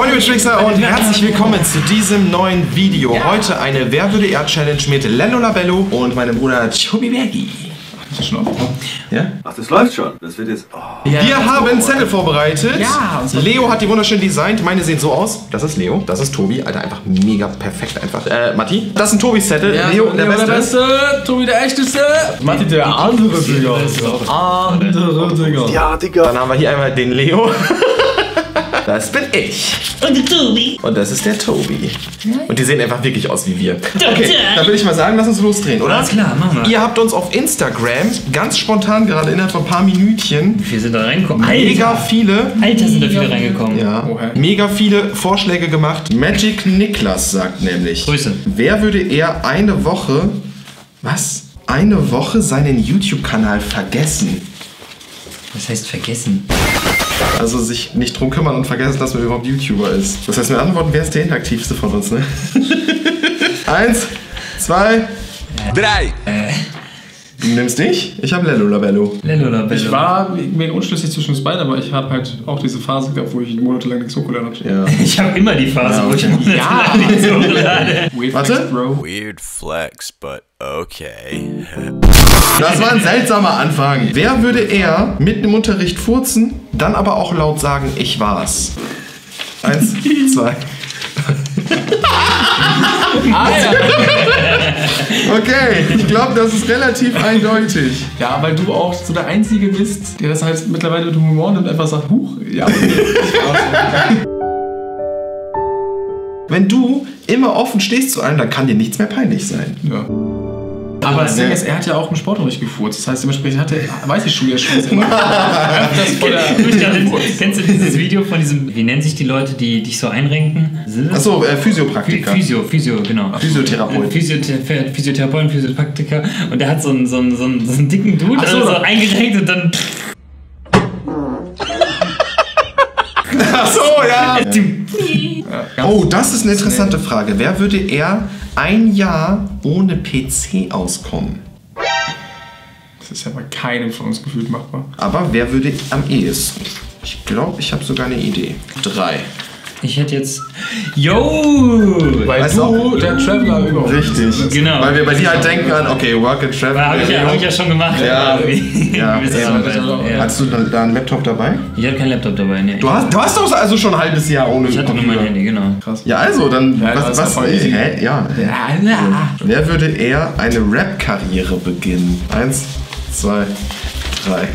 Moin liebe Trickster und herzlich willkommen zu diesem neuen Video. Heute eine Wer würde er Challenge mit Lello Labello und meinem Bruder Chobi Bergi. Ist schon aufgekommen? Ja? Ach, das läuft schon. Das wird jetzt. Oh. Wir haben Zettel vorbereitet. Ja, Leo hat die wunderschön designt. Meine sehen so aus. Das ist Leo, das ist Tobi. Alter, einfach mega perfekt einfach. Äh, Matti, das sind Tobis Zettel. Leo, der Beste. Tobi der Echteste. Matti der andere Digga. Andere Digga. Ja, Digga. Dann haben wir hier einmal den Leo. Das bin ich. Und der Tobi. Und das ist der Tobi. Und die sehen einfach wirklich aus wie wir. Okay, dann würde ich mal sagen, lass uns losdrehen, oder? Alles klar, machen wir. Ihr habt uns auf Instagram ganz spontan gerade innerhalb von ein paar Minütchen Wir sind da reingekommen. mega Alter, viele, Alter sind da viele reingekommen. ja, Woher? mega viele Vorschläge gemacht. Magic Niklas sagt nämlich, Grüße. wer würde eher eine Woche, was? Eine Woche seinen YouTube-Kanal vergessen? Was heißt vergessen? Also sich nicht drum kümmern und vergessen, dass man überhaupt YouTuber ist. Das heißt, mit anderen Worten, wer ist der inaktivste von uns, ne? Eins, zwei, Drei. du nimmst dich? Ich habe Lello Labello. Lello oder Bello? Ich war mir unschlüssig zwischen uns beiden, aber ich habe halt auch diese Phase gehabt, wo ich monatelang nichts hochgeladen habe. Ja. Ich habe immer die Phase, Ja, wo ich okay. ja. nicht so lade. Weird Warte. Flex, Bro. Weird flex, but okay. Das war ein seltsamer Anfang. Wer würde eher mitten im Unterricht furzen, dann aber auch laut sagen, ich war's? Eins, zwei. Okay, ich glaube, das ist relativ eindeutig. Ja, weil du auch so der Einzige bist, der das halt mittlerweile mit Humor nimmt, einfach sagt, huch, ja. Wenn du immer offen stehst zu allem, dann kann dir nichts mehr peinlich sein. ja. Aber das Ding ist, er hat ja auch im Sportunterricht gefurzt. Das heißt, dementsprechend hat er, weiß ich schon, ja schon Kennst du dieses Video von diesem, wie nennen sich die Leute, die dich so einrenken? Achso, äh, Physiopraktiker. Physio, Physio, genau. Physiotherapeut. Physiothera Physiotherapeuten, Physiopraktiker und der hat so einen, so einen, so einen, so einen dicken Dude, so, also so eingerenkt und dann. Ach so, ja. Oh, das ist eine interessante Frage. Wer würde eher ein Jahr ohne PC auskommen? Das ist ja bei keinem von uns gefühlt machbar. Aber wer würde am ehesten? Ich glaube, ich habe sogar eine Idee. Drei. Ich hätte jetzt. Yo! Weil Weißt du du- der Traveler überhaupt Richtig. Genau. Weil wir bei dir halt denken an, okay, Work and Travel. Habe ich, ja, hab ich ja schon gemacht. Ja. Wie- Ja, ja, ja. Hast du da, da einen Laptop dabei? Ich hatte keinen Laptop dabei, ne. Du hast, du hast doch also schon ein halbes Jahr ohne Ich hatte nur mein Computer. Handy, genau. Ja, also, dann, Ja, was, was, ja hä? Ja. Wer würde eher eine Rap-Karriere beginnen? Eins, zwei, drei.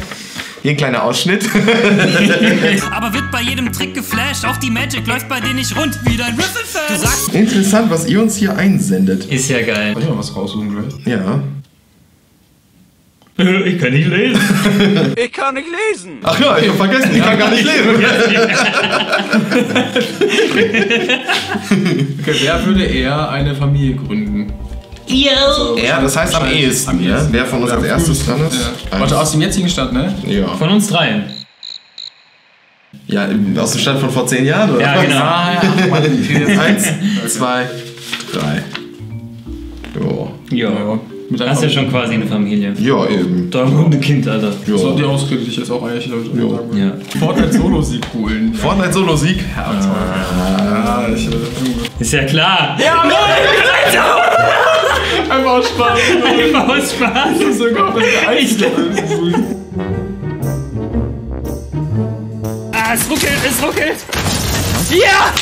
Hier ein kleiner Ausschnitt. Aber wird bei jedem Trick geflasht, auch die Magic läuft bei dir nicht rund wie dein sagst, Interessant, was ihr uns hier einsendet. Ist ja geil. Soll ich mal was raussuchen gleich? Ja. Ich kann nicht lesen. Ich kann nicht lesen. Ach ja, ich hab vergessen, ich kann gar nicht lesen. Okay, wer würde eher eine Familie gründen? Yo. Ja, das heißt am ehesten, ja? Wer von uns als erstes dran ist? Ja. Warte, aus dem jetzigen Stand, ne? Ja. Von uns dreien. Ja, aus dem Stand von vor zehn Jahren, oder? Ja, genau. Ah, ja, ach, Mann, Eins, zwei, drei. Jo. Ja. mit Hast ja schon quasi eine Familie. Ja, eben. Da ein Hundekind, Alter. Das war die Jo. Ausrede, die ich jetzt auch eigentlich sagen würde. Ja. Fortnite Solo-Sieg holen. Fortnite Solo-Sieg. Ja, ich, äh, Ist ja klar. Ja, Einfach aus Spaß. Einfach aus Spaß. Das ist sogar der Einzige. Ah, es ruckelt, es ruckelt. Ja!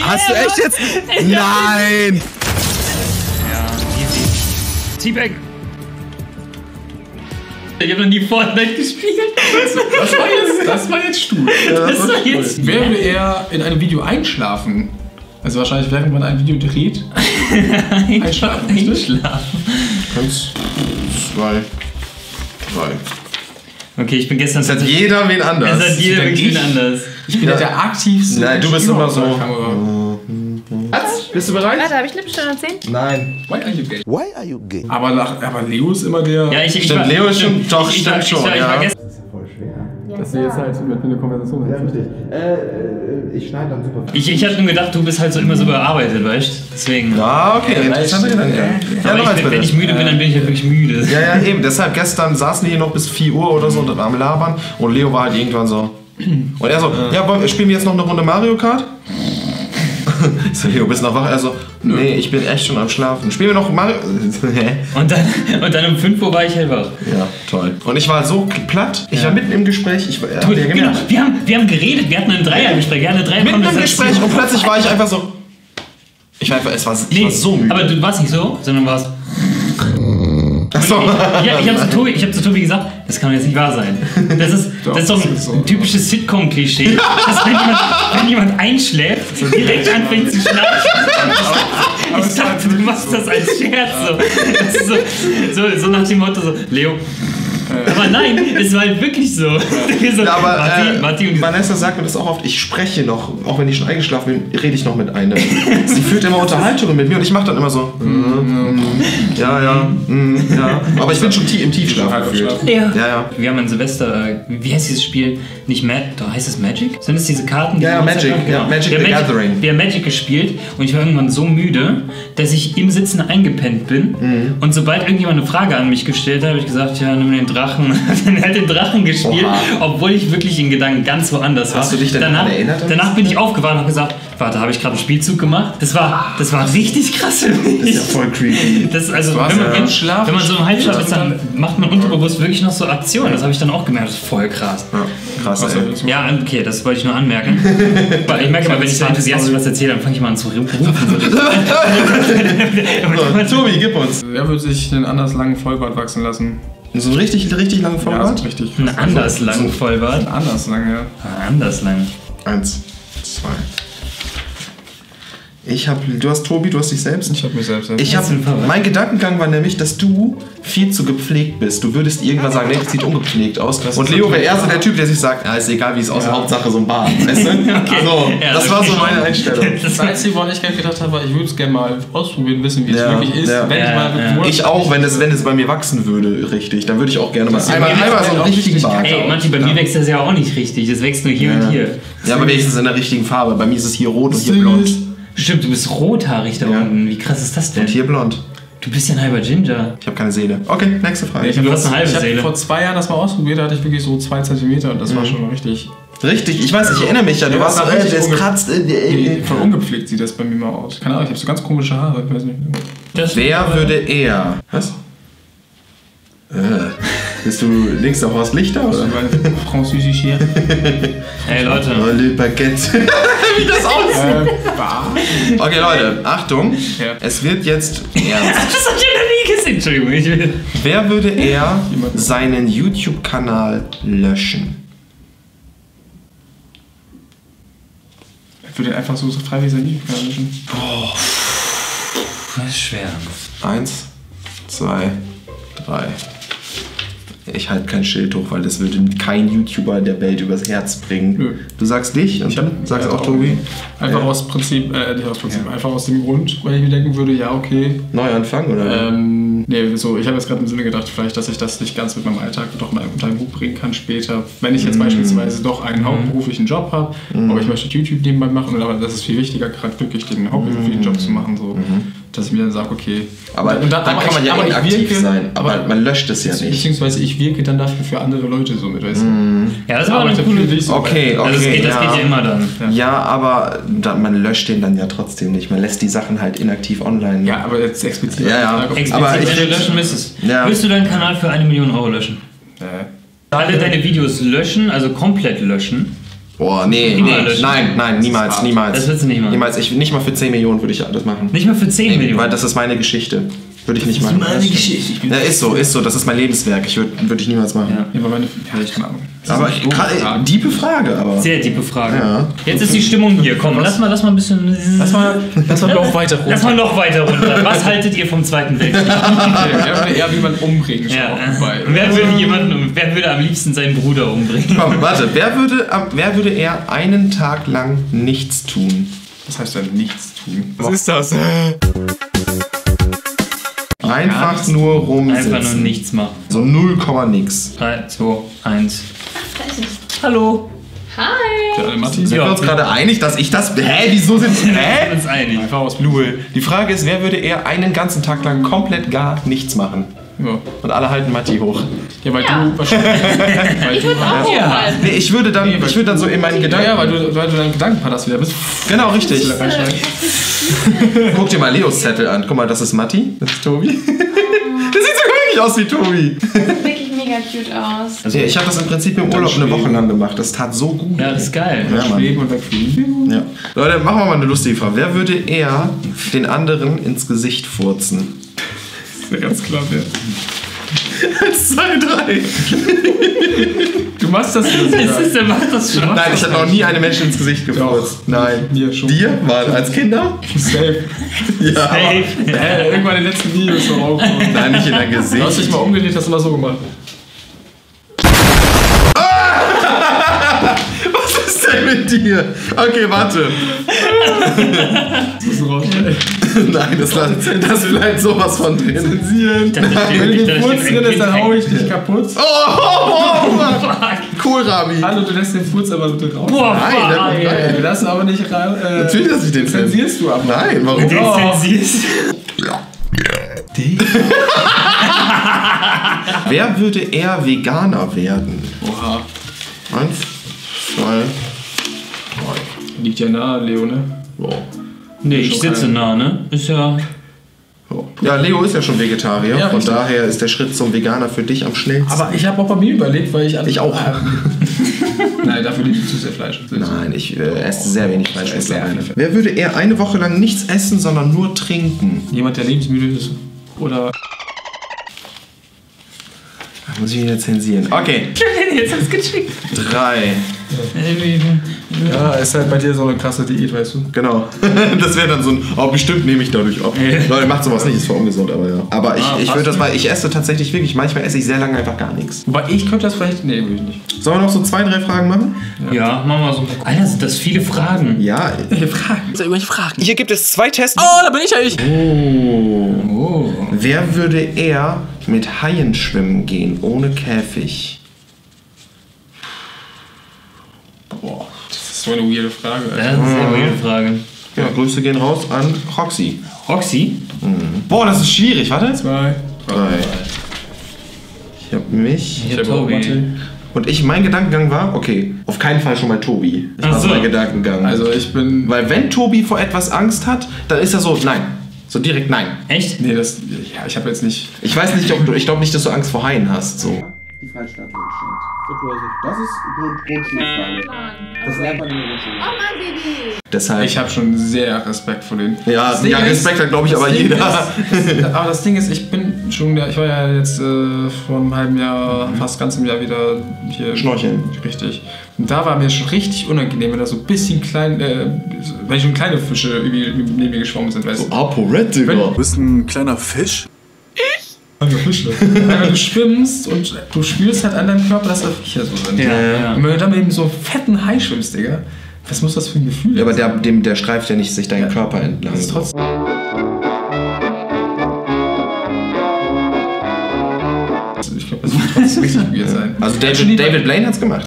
Hast du echt jetzt? Nein! T-Bag. Ich hab noch nie Fortnite gespielt. Das war jetzt, das war jetzt stur. Das war jetzt. Würde eher in einem Video einschlafen? Also wahrscheinlich während man ein Video dreht. Einschlafen? Einschlafen. Eins, zwei, drei. Okay, ich bin gestern Es hat jeder wen anders. Es hat jeder ich? wen anders. Ich bin ja der aktivste. Nein, du bist immer so. Schatz, bist du bereit? Warte, habe ich Lippenstift noch 10? Nein. Why are you gay? Why are you gay? Aber, nach, aber Leo ist immer der. Ja, ich, ich Stimmt, war, Leo ist schon- doch, ich, stimmt ich, schon, ich ja. Dass wir jetzt halt mit mir eine Konversation haben. richtig. Äh, ich schneide dann super Ich, ich hatte nur gedacht, du bist halt so immer so überarbeitet, weißt du? Deswegen. Ah, okay, interessanter Gedanke. Ja, Aber noch ich, eins wenn, wenn ich müde bin, dann bin ich halt wirklich müde. Ja, ja, eben. Deshalb gestern saßen wir hier noch bis 4 Uhr oder so und am Labern und Leo war halt irgendwann so, Und er so, ja, wollen- spielen wir jetzt noch eine Runde Mario Kart? Ich so, Leo, bist du noch wach? Er so, nee, ich bin echt schon am Schlafen. Spielen wir noch Mario? Und dann, und dann um 5 Uhr war ich hellwach. Ja, toll. Und ich war so platt. Ich war mitten im Gespräch. Ich war, ja, Gut, ja, genau. wir, haben, wir haben geredet, wir hatten ein Dreiergespräch, wir hatten eine Mitten im. Gespräch und plötzlich war ich einfach so. Ich war einfach, es war, ich Nee, war so müde. aber du warst nicht so, sondern warst. Achso. Ja, ich habe zu, Tobi- ich hab zu Tobi gesagt, das kann doch jetzt nicht wahr sein. Das ist, das ist doch ein, ist so. ein typisches Sitcom-Klischee, dass wenn jemand, wenn jemand einschläft, direkt anfängt zu schnarchen. Ich dachte, du machst das als Scherz. So, so, so, so nach dem Motto so, Leo. Aber nein, es war halt wirklich so. so Ja, aber Martin, äh, Martin und Vanessa sagt mir das auch oft, ich spreche noch, auch wenn ich schon eingeschlafen bin, rede ich noch mit einer. Sie führt immer Unterhaltungen mit mir und ich mache dann immer so, mm, mm, ja, ja, mm, ja. Aber ich bin schon tie im Tiefschlaf gefühlt. Ja. Ja, ja. Wir haben an Silvester, äh, wie heißt dieses Spiel? Nicht Magic, doch heißt es Magic? Sind es diese Karten? die Ja, ja, Magic, ja, Magic wir the haben Gathering. Wir haben Magic gespielt und ich war irgendwann so müde, dass ich im Sitzen eingepennt bin. Mhm. Und sobald irgendjemand eine Frage an mich gestellt hat, habe ich gesagt, ja, nimm den Drachen. Dann hat den Drachen gespielt, Oha. obwohl ich wirklich in Gedanken ganz woanders war. Hast du dich denn danach, erinnert an Danach bin ich aufgewacht und habe gesagt, warte, habe ich gerade einen Spielzug gemacht? Das war, das war richtig krass für mich. Das ist ja voll creepy. Das also, hast wenn man, ja Schlaf wenn man so im Halbschlaf ist, dann macht man unterbewusst wirklich noch so Aktionen. Das habe ich dann auch gemerkt. Das ist voll krass. Ja, krass, ey. das? Ja, okay, das wollte ich nur anmerken. Weil ich merke mal, wenn ich so enthusiastisch was erzähle, dann fange ich mal an zu rufen. So, Tobi, gib uns. Wer würde sich einen anders langen Vollbart wachsen lassen? So ein richtig, richtig lange Ja, Vollbart? so richtig. Ein anders lang Vollbart. Anders lang, ja. Anders lang. Eins, zwei. Ich hab, du hast Tobi, du hast dich selbst. Ich habe mich selbst. Ich hab, mein Gedankengang war nämlich, dass du viel zu gepflegt bist. Du würdest irgendwann sagen, nee, das sieht ungepflegt aus. Und Leo wäre eher so der Typ, der sich sagt, ja, ist egal, wie es aussieht, Hauptsache so ein Bart. Weißt du? So, Ja, das war so okay. meine Einstellung. Das Einzige, woran ich gerade gedacht habe, war, ich würde es gerne mal ausprobieren, wissen, wie es Ja, wirklich ist. ja. Wenn Ja, ich mal ja. Ich auch, wenn es, wenn es bei mir wachsen würde, richtig. Dann würde ich auch gerne mal einmal, bei mir einmal so einen richtigen richtig Bart. Ey, manche, bei mir wächst das ja auch nicht richtig. Das wächst nur hier und hier. Ja, aber wenigstens in der richtigen Farbe. Bei mir ist es hier rot und hier blond. Stimmt, du bist rothaarig da Ja. unten. Wie krass ist das denn? Und hier blond. Du bist ja ein halber Ginger. Ich habe keine Seele. Okay, nächste Frage. Ich hab Du vor- hast eine halbe ich hab Seele. vor zwei Jahren das mal ausprobiert, da hatte ich wirklich so zwei Zentimeter und das war schon richtig. Richtig, ich weiß, ich erinnere mich ja. Du Ja, warst so, das war äh, richtig das kratzt. Äh, äh, äh. Voll ungepflegt sieht das bei mir mal aus. Keine Ahnung, ich habe so ganz komische Haare, ich weiß nicht. Das Wer würde eher. Was? Äh, bist du links der Horst Lichter oder? Französisch hier. Ey, Leute. Oh, le Baguette. Wie das aussieht. Äh, Okay, Leute, Achtung. Ja. Es wird jetzt ernst. Das hab ich noch nie gesehen. Entschuldigung. Ich will. Wer würde eher seinen YouTube-Kanal löschen? ich würde einfach so, so freiwillig sein YouTube-Kanal löschen. Das ist schwer. Eins, zwei, drei. Ich halte kein Schild hoch, weil das würde kein YouTuber der Welt übers Herz bringen. Nö. Du sagst dich und dann sagst Ja, auch Tobi. Einfach Ja. aus Prinzip, äh, nicht aus Prinzip, einfach aus dem Grund, weil ich mir denken würde, ja, okay. Neuanfang oder? Ähm, nee, so, ich habe jetzt gerade im Sinne gedacht, vielleicht, dass ich das nicht ganz mit meinem Alltag doch mal unter einen Hut bringen kann später. Wenn ich jetzt beispielsweise doch einen hauptberuflichen Job habe, aber ich möchte YouTube nebenbei machen, aber das ist viel wichtiger, gerade wirklich den hauptberuflichen Job zu machen, so, dass ich mir dann sage, okay. aber und dann, kann man ja aber inaktiv wirke- sein. Aber, man löscht es ja nicht. Beziehungsweise ich wirke dann dafür für andere Leute so mit, weißt du? Ja, das Ich war eine coole so. Okay, okay. Also das, geht, das ja. geht ja immer dann. Ja, aber da, man löscht den dann ja trotzdem nicht. Man lässt die Sachen halt inaktiv online. Ja, aber jetzt explizit. Ja, ja. Explizit, Aber ich- wenn du löschen müsstest. Ja. Willst du deinen Kanal für eine Million Euro löschen? Äh, Alle deine Videos löschen, also komplett löschen. Boah, nee, löschen. Nein, nein, niemals, niemals. Das willst du nicht machen. Niemals. Ich, nicht mal für 10 Millionen würde ich das machen. Nicht mal für 10 Nee, Millionen. weil das ist meine Geschichte. Würde ich nicht machen. Geschichte. Ja, ist so, ist so. Das ist mein Lebenswerk. Ich würde würd ich niemals machen. Ja. aber meine, ja, ich keine Ahnung. Aber doofe Frage. diepe Frage, aber. Sehr tiefe Frage. Ja. Jetzt ist die Stimmung hier. Komm, lass mal, lass mal ein bisschen. Lass mal, lass mal noch weiter runter. Lass mal noch weiter runter. Was haltet ihr vom Zweiten Weltkrieg? Ja, eher wie man umbringen Ja. Wer würde jemanden, wer würde am liebsten seinen Bruder umbringen? Komm, warte. Wer würde, am- wer würde eher einen Tag lang nichts tun? das heißt ja nichts tun. Was ist das? Einfach nur rumsitzen. Einfach nur nichts machen. So 0, nix. 3, 2, 1. Hallo. Hi! Ja, Sind Ja. wir uns gerade einig, dass ich das. Hä? Wieso sind. Wir Hä? uns einig. einfach aus Lul. Die Frage ist, wer würde eher einen ganzen Tag lang komplett gar nichts machen? Ja, Und alle halten Matti hoch. ja weil du wahrscheinlich. weil du, Auch Ja. mal. Nee, ich würde dann, ich würde dann so in meinen ja, Gedanken. ja, weil du, weil du deinen Gedankenpalast wieder bist. Genau, richtig. Guck dir mal Leos Zettel an. Guck mal, das ist Matti. Das ist Tobi. Das sieht sogar wirklich aus wie Tobi. Wirklich mega cute aus. Ja, ich habe das im Prinzip im Urlaub eine Woche lang gemacht. Das tat so gut. Ja, das ist geil. Ja. Schweben und wegfliegen. Ja. Leute, machen wir mal eine lustige Frage. Wer würde eher den anderen ins Gesicht furzen? Das ist ja ganz klar, wer. Eins, zwei, drei. Du machst das jetzt Das ist, der macht das schon. Nein, ich habe noch nie einem Menschen ins Gesicht gefurzt. Nein. Mir schon. Dir? Mal als Kinder? Safe. Ja. aber- Hey. Irgendwann in den letzten Videos so rausgekommen. Nein, nicht in dein Du hast dich Gesicht. mal umgedreht, hast du mal so gemacht. mit dir? Okay, warte. Das ist raus. Nein, das, das bleibt sowas von drin. Zensieren. Da steht Wenn steht Furz drin ist, dann hau ich dich kaputt. Oh, oh, oh, Mann. Cool, Rami. Hallo, du lässt den Furz aber bitte raus. Boah, Nein, der fuck, kommt ey. Wir lassen aber nicht rein. Äh, Natürlich lass ich den Film. Zensierst du aber. Nein, warum? Den zensierst. Wer würde eher Veganer werden? Oha. Eins, zwei, Liegt ja nahe, Leo, ne? wow. Nee, ich sitze nah, ne? Ist ja. Ja, Leo ist ja schon Vegetarier. Ja, Von richtig. daher ist der Schritt zum Veganer für dich am schnellsten. Aber ich habe auch bei mir überlegt, weil ich... Ich auch. Nein, dafür liebe ich zu sehr Fleisch. Nein, ich äh, esse sehr wenig Fleisch mittlerweile. Wer würde eher eine Woche lang nichts essen, sondern nur trinken? Jemand, der lebensmüde ist. Oder... Muss ich wieder zensieren. Okay, Jetzt hast du gechickt. drei. Ja, ist halt bei dir so eine krasse Diät, weißt du? Genau. Das wäre dann so ein, oh, bestimmt nehme ich dadurch ab. Leute, macht sowas nicht, ist voll ungesund, aber ja. Aber ich, Ah, ich würde das, weil ich esse tatsächlich wirklich, manchmal esse ich sehr lange einfach gar nichts. Wobei ich könnte das vielleicht... Nee, würde ich nicht. Sollen wir noch so zwei, drei Fragen machen? Ja, machen wir so. Alter, sind das viele Fragen. Ja. Hier gibt es zwei Tests. Oh, da bin ich ja ich! Oh. Wer würde eher mit Haien schwimmen gehen, ohne Käfig? Boah, das ist so eine weirde Frage. Das Alter. ist eine sehr weirde Frage. Ja, Grüße gehen raus an Roxy. Roxy? Boah, das ist schwierig, warte. Zwei. Drei. Ich hab mich. Ich hab hab Tobi. Und ich, mein Gedankengang war, okay, auf keinen Fall schon mal Tobi. Das Ach war so. mein Gedankengang. Also ich bin... Weil wenn Tobi vor etwas Angst hat, dann ist er so, nein. So direkt nein. Echt? Nee, das... Ja, ich habe jetzt nicht... Ich weiß nicht, ob du, ich glaube nicht, dass du Angst vor Haien hast. So. die. Das ist Grund Grundschulfrage. Das lernt man in der Grundschule. Oh Mann, Baby. Deshalb. Ich habe schon sehr Respekt vor denen. ja, Das ja, ist- Respekt hat, glaube ich, das aber Ding jeder. Ist, aber das Ding ist, ich bin schon, ich war ja jetzt äh, vor einem halben Jahr, fast ganz im Jahr wieder hier. Schnorcheln. Richtig. Und da war mir schon richtig unangenehm, wenn da so ein bisschen klein, äh, wenn schon kleine Fische irgendwie neben mir geschwommen sind, weißt du. ApoRed, Digga. Wenn- bist ein kleiner Fisch? Kleine Fische. wenn du schwimmst und du spürst halt an deinem Körper, dass da Viecher so sind. Ja, ja. Und wenn du dann mit so einem fetten Hai schwimmst, Digga, was muss das für ein Gefühl Ja, aber sein? der, dem, der streift ja nicht sich deinen Körper entlang. Das ist trotzdem. Das trotzdem richtig weird sein. Also David, David Blaine hat's gemacht.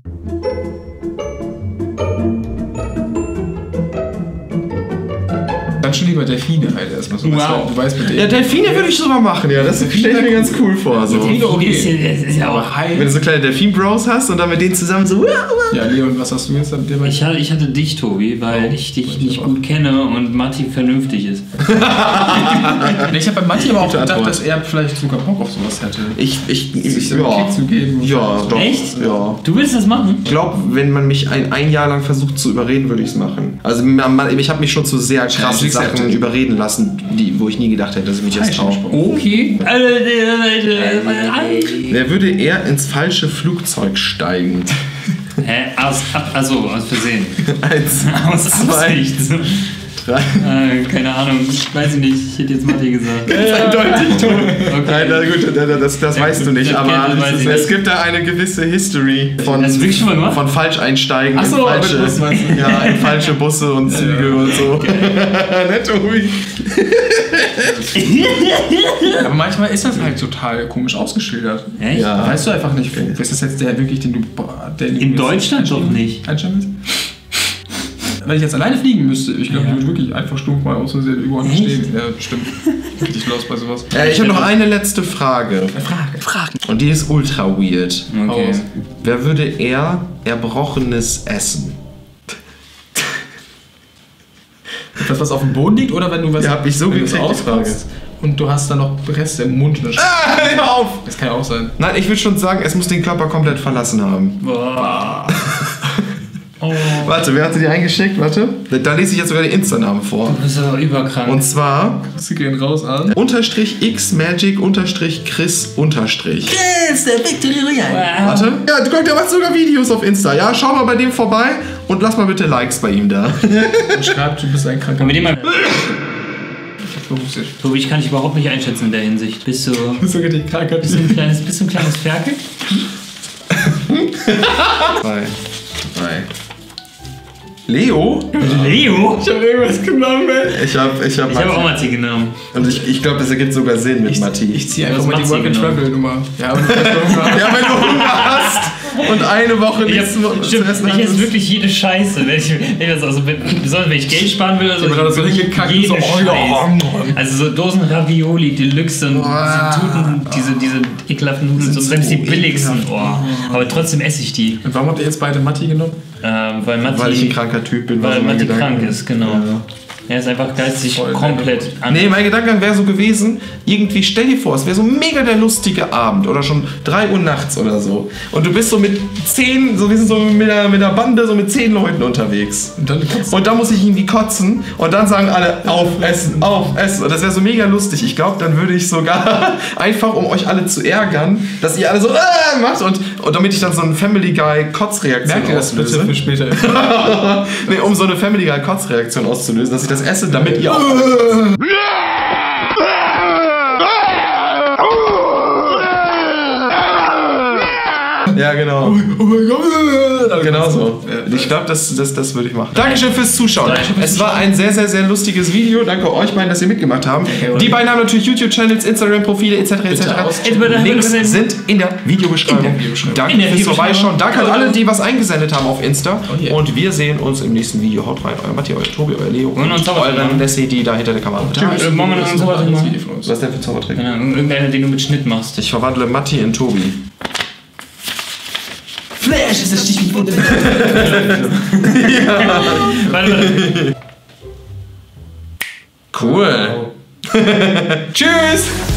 Dann schon lieber Delfine halt erstmal so. Wow. Du weißt mit denen. Ja, Delfine würde ich sogar machen, ja. Das stelle ich mir ganz cool vor. So. Delfine, Tobi ist ja, okay. das ist ja auch. Hai. Wenn du so kleine Delfin-Bros hast und dann mit denen zusammen so. Ja, Leon, was hast du jetzt mit dem? Ich hatte, ich hatte dich, Tobi, weil ich dich ich nicht gut kenne und Matti vernünftig ist. Ich habe bei Matti aber auch gedacht, dass er vielleicht sogar Bock auf sowas hätte. Ich, ich, ich, einen ja. Zu geben. Ja, doch. Echt? Ja. Du willst das machen? Ich glaube, wenn man mich ein, ein Jahr lang versucht zu überreden, würde ich es machen. Also man, man- ich habe mich schon zu sehr krassen Challenge Sachen überreden lassen, die, wo ich nie gedacht hätte, dass ich mich das traue. Okay. Wer würde eher ins falsche Flugzeug steigen? Hä? Aus, ab, also, aus Versehen. Eins, Aus zwei, Absicht. Drei. Äh, keine Ahnung, weiß ich nicht. Ich hätte jetzt Matti gesagt. Eindeutig, Tom. Okay. Nein, na gut, das, das, weißt du nicht, aber es nicht. gibt da eine gewisse History von, von Falscheinsteigen Ach so, in, falsche, Bus ja, in falsche Busse und Züge und so. Nett, Tobi. Aber manchmal ist das halt total komisch ausgeschildert. Echt? Ja. Weißt du einfach nicht, ist das jetzt der wirklich, den du. Den In Deutschland doch nicht. Einsteigen willst? Wenn ich jetzt alleine fliegen müsste, ich glaube, ich würde wirklich einfach stumpf mal aus Versehen irgendwo anders stehen. Ja, stimmt. Richtig los bei sowas. Ja, ich habe noch eine letzte Frage. Frage. Fragen. Und die ist ultra weird. Okay. Wer würde eher Erbrochenes essen? Das, was auf dem Boden liegt, oder wenn du was Ja, hab ich so wenn du es gekriegt, und du hast dann noch Reste im Mund. und dann- Hör auf! Das kann ja auch sein. Nein, ich würde schon sagen, es muss den Körper komplett verlassen haben. Boah. Warte, wer hatte die eingeschickt? Warte. Da, da lese ich jetzt sogar den Insta-Namen vor. Das ist aber überkrank. Und zwar Sie gehen raus an. unterstrich x magic unterstrich chris unterstrich. Chris, der Victory Royale. Warte. Ja, guck, der macht sogar Videos auf Insta. Ja, schau mal bei dem vorbei und lass mal bitte Likes bei ihm da. Und schreibt, du bist ein kranker wir den mal. Tobi, ich kann dich überhaupt nicht einschätzen in der Hinsicht. Bist du, Du bist so richtig kranker bist du ein kleines, bist du ein kleines Ferkel? Drei. Leo? Leo? Ich hab irgendwas genommen, ey. Ich hab, ich hab, Ich habe auch Matti. Matti genommen. Und ich, ich glaube, das ergibt sogar Sinn mit Matti. Ich zieh einfach mal die Work and? Travel Nummer. Ja, wenn du Hunger hast und eine Woche Ich, nichts hab, zu stimmt, essen ich esse wirklich jede Scheiße. Wenn ich, wenn ich das also, wenn- besonders wenn ich Geld sparen will oder so. Ja, aber ich das so wirklich hingekackt, jede so, oh. Also so Dosen Ravioli, Deluxe und diese Tuten, diese, diese ekelhaften Nudeln, so selbst die billigsten. Oh. Aber trotzdem esse ich die. Und warum habt ihr jetzt beide Matti genommen? Ähm, weil Matti, Weil ich ein kranker Typ bin. weil Matti Gedanke. krank ist, genau. Er ist einfach geistig Voll komplett an. Nee, mein Gedankengang wäre so gewesen, irgendwie stell dir vor, es wäre so mega der lustige Abend oder schon 3 Uhr nachts oder so. Und du bist so mit 10, so wir sind so mit einer, mit einer Bande, so mit 10 Leuten unterwegs. Und dann Und dann muss ich irgendwie kotzen und dann sagen alle, aufessen, aufessen. Und das wäre so mega lustig. Ich glaube, dann würde ich sogar einfach, um euch alle zu ärgern, dass ihr alle so äh, macht und, und damit ich dann so eine Family Guy Kotzreaktion Merkt ihr das bitte auslöse. für später? nee, um so eine Family Guy Kotzreaktion auszulösen, dass ich das esse, damit ihr auch. Ja, genau. oh mein Gott! Genau so. Ich glaube, das, das, das würde ich machen. Dankeschön fürs Zuschauen. Dankeschön fürs Es war ein sehr, sehr, sehr lustiges Video. Danke euch beiden, dass ihr mitgemacht habt. Die beiden haben natürlich YouTube-Channels, Instagram-Profile etc. etc. Links sind in der Videobeschreibung. Danke fürs. Vorbeischauen. Danke an alle, die was eingesendet haben auf Insta. yeah. Und wir sehen uns im nächsten Video. Haut rein. Euer Matthias, euer Tobi, euer Leo und, Und euren. Leslie, die da hinter der Kamera sind. Morgen noch einen Zaubertrick machen. Was ist denn für Zaubertrick? Irgendeiner, den du mit Schnitt machst. Ich verwandle Matti in Tobi. Flash ist das Stichwort. Warte. Cool. Tschüss.